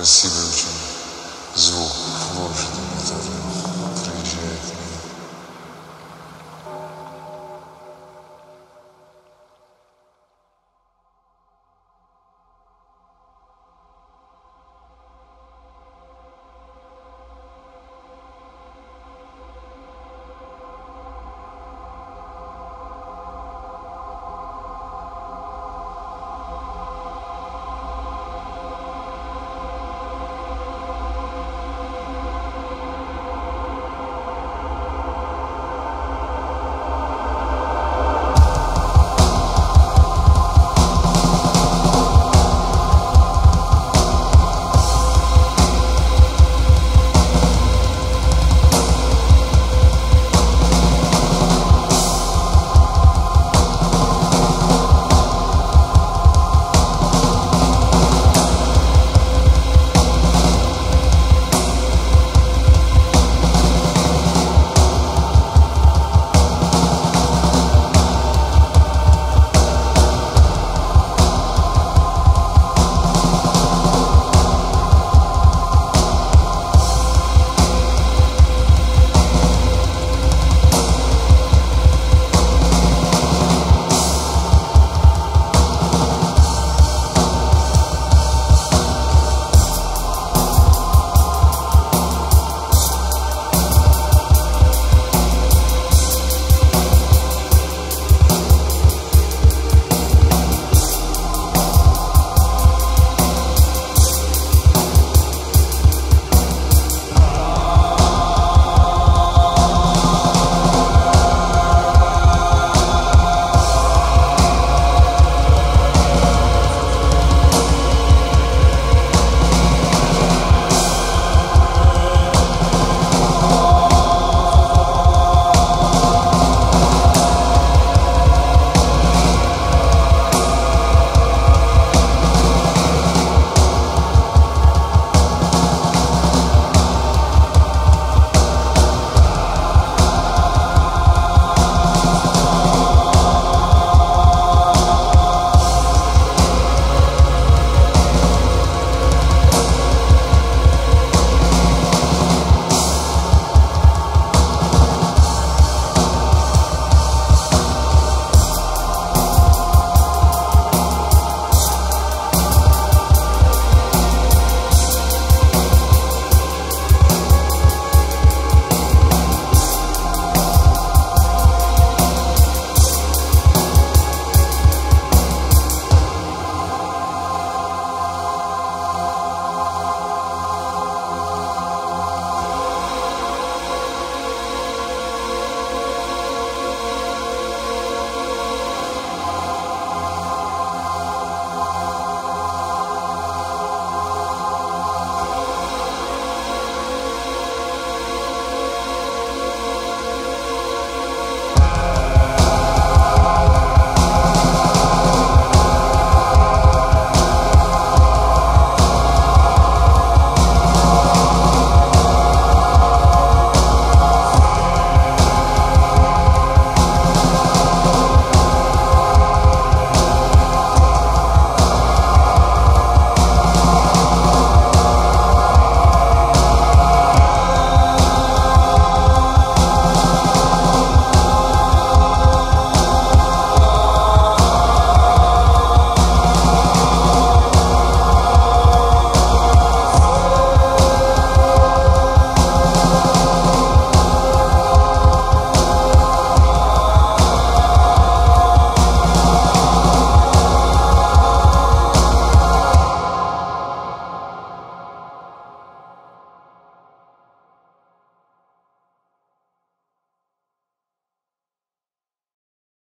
Just see what